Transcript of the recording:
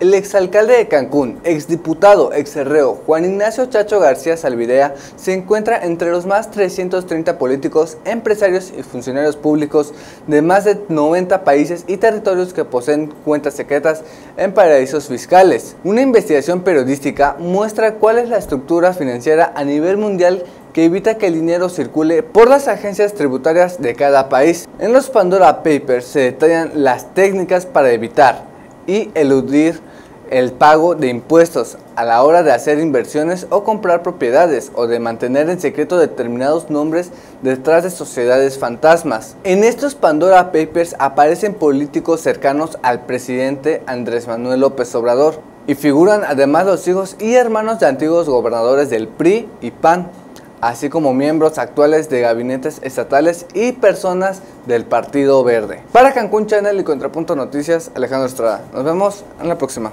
El exalcalde de Cancún, exdiputado, exreo Juan Ignacio Chacho García Salvidea se encuentra entre los más 330 políticos, empresarios y funcionarios públicos de más de 90 países y territorios que poseen cuentas secretas en paraísos fiscales. Una investigación periodística muestra cuál es la estructura financiera a nivel mundial que evita que el dinero circule por las agencias tributarias de cada país. En los Pandora Papers se detallan las técnicas para evitar y eludir el pago de impuestos a la hora de hacer inversiones o comprar propiedades o de mantener en secreto determinados nombres detrás de sociedades fantasmas. En estos Pandora Papers aparecen políticos cercanos al presidente Andrés Manuel López Obrador y figuran además los hijos y hermanos de antiguos gobernadores del PRI y PAN así como miembros actuales de gabinetes estatales y personas del Partido Verde. Para Cancún Channel y Contrapunto Noticias, Alejandro Estrada. Nos vemos en la próxima.